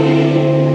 Música